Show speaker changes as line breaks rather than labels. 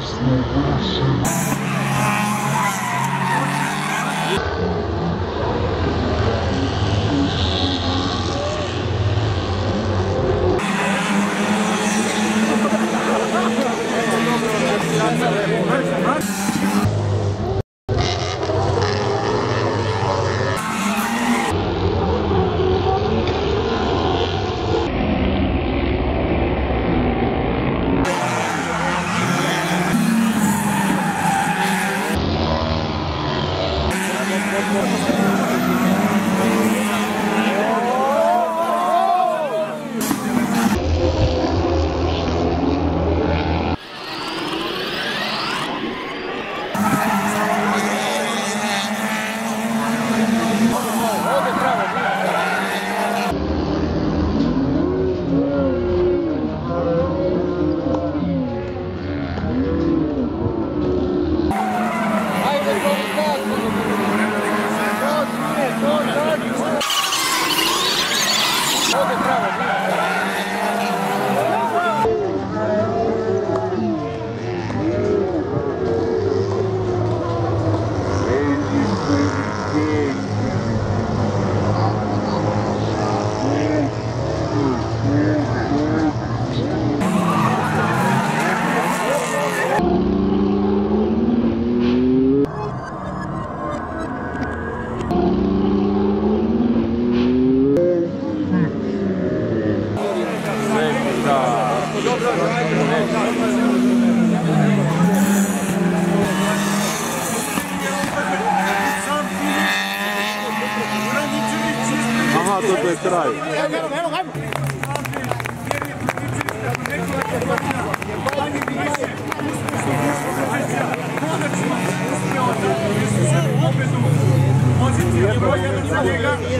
Lost, lost, lost.
Thank you. personas.
Ага, тут
и край.
Konačno uspio da prisusem pobedu. Pozitivni broj 1 za njega.